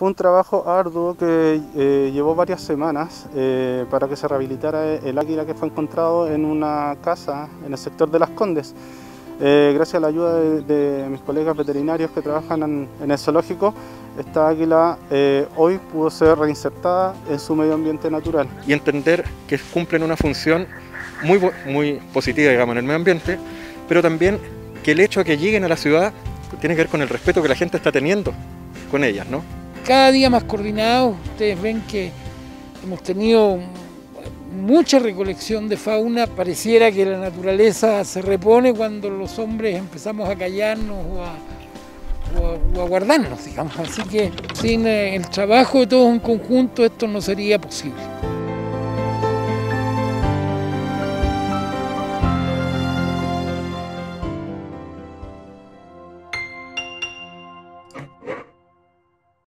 Fue un trabajo arduo que eh, llevó varias semanas eh, para que se rehabilitara el águila que fue encontrado en una casa en el sector de Las Condes. Eh, gracias a la ayuda de, mis colegas veterinarios que trabajan en, el zoológico, esta águila hoy pudo ser reinsertada en su medio ambiente natural. Y entender que cumplen una función muy, muy positiva digamos, en el medio ambiente, pero también que el hecho de que lleguen a la ciudad tiene que ver con el respeto que la gente está teniendo con ellas, ¿no? Cada día más coordinados. Ustedes ven que hemos tenido mucha recolección de fauna. Pareciera que la naturaleza se repone cuando los hombres empezamos a callarnos o a, guardarnos, digamos. Así que sin el trabajo de todos en conjunto esto no sería posible.